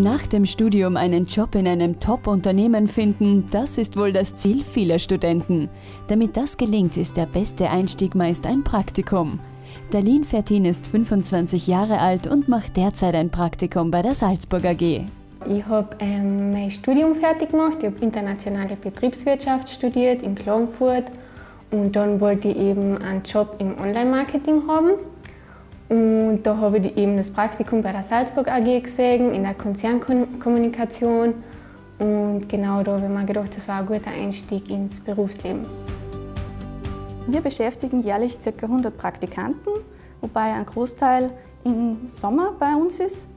Nach dem Studium einen Job in einem Top-Unternehmen finden, das ist wohl das Ziel vieler Studenten. Damit das gelingt, ist der beste Einstieg meist ein Praktikum. Darlene Fertin ist 25 Jahre alt und macht derzeit ein Praktikum bei der Salzburg AG. Ich habe ähm, mein Studium fertig gemacht. Ich habe internationale Betriebswirtschaft studiert in Klagenfurt und dann wollte ich eben einen Job im Online-Marketing haben. Und da habe ich eben das Praktikum bei der Salzburg AG gesehen, in der Konzernkommunikation. Und genau da habe ich mir gedacht, das war ein guter Einstieg ins Berufsleben. Wir beschäftigen jährlich ca. 100 Praktikanten, wobei ein Großteil im Sommer bei uns ist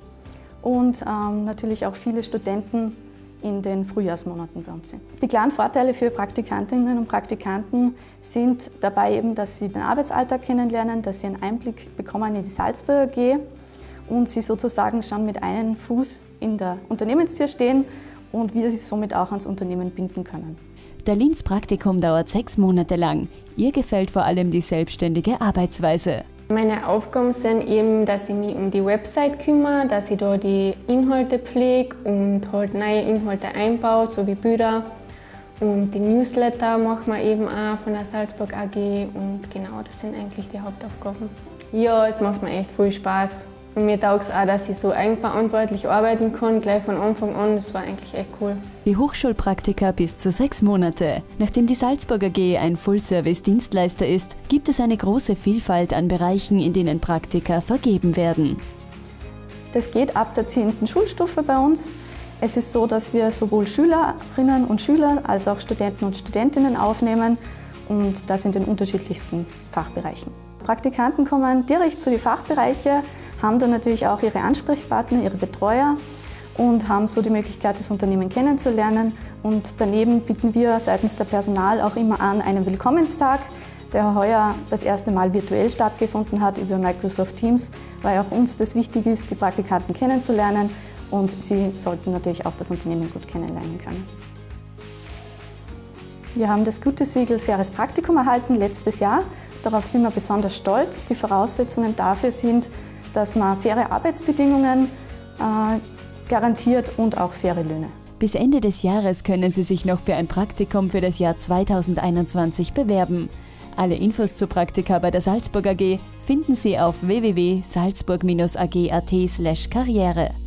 und ähm, natürlich auch viele Studenten in den Frühjahrsmonaten bei uns sind. Die klaren Vorteile für Praktikantinnen und Praktikanten sind dabei eben, dass sie den Arbeitsalltag kennenlernen, dass sie einen Einblick bekommen in die Salzburger AG und sie sozusagen schon mit einem Fuß in der Unternehmenstür stehen und wir sie somit auch ans Unternehmen binden können. Der Linz Praktikum dauert sechs Monate lang. Ihr gefällt vor allem die selbstständige Arbeitsweise. Meine Aufgaben sind eben, dass ich mich um die Website kümmere, dass ich da die Inhalte pflege und halt neue Inhalte einbaue, so wie Bilder. Und die Newsletter machen wir eben auch von der Salzburg AG und genau, das sind eigentlich die Hauptaufgaben. Ja, es macht mir echt viel Spaß. Und mir taugt es auch, dass ich so eigenverantwortlich arbeiten kann, gleich von Anfang an. Das war eigentlich echt cool. Die Hochschulpraktika bis zu sechs Monate. Nachdem die Salzburger AG ein Full-Service-Dienstleister ist, gibt es eine große Vielfalt an Bereichen, in denen Praktika vergeben werden. Das geht ab der 10. Schulstufe bei uns. Es ist so, dass wir sowohl Schülerinnen und Schüler als auch Studenten und Studentinnen aufnehmen und das in den unterschiedlichsten Fachbereichen. Praktikanten kommen direkt zu den Fachbereichen, haben dann natürlich auch ihre Ansprechpartner, ihre Betreuer und haben so die Möglichkeit, das Unternehmen kennenzulernen. Und daneben bieten wir seitens der Personal auch immer an einen Willkommenstag, der heuer das erste Mal virtuell stattgefunden hat über Microsoft Teams, weil auch uns das wichtig ist, die Praktikanten kennenzulernen und sie sollten natürlich auch das Unternehmen gut kennenlernen können. Wir haben das gute Siegel Faires Praktikum erhalten letztes Jahr. Darauf sind wir besonders stolz. Die Voraussetzungen dafür sind, dass man faire Arbeitsbedingungen äh, garantiert und auch faire Löhne. Bis Ende des Jahres können Sie sich noch für ein Praktikum für das Jahr 2021 bewerben. Alle Infos zu Praktika bei der Salzburg AG finden Sie auf www.salzburg-ag.at/karriere.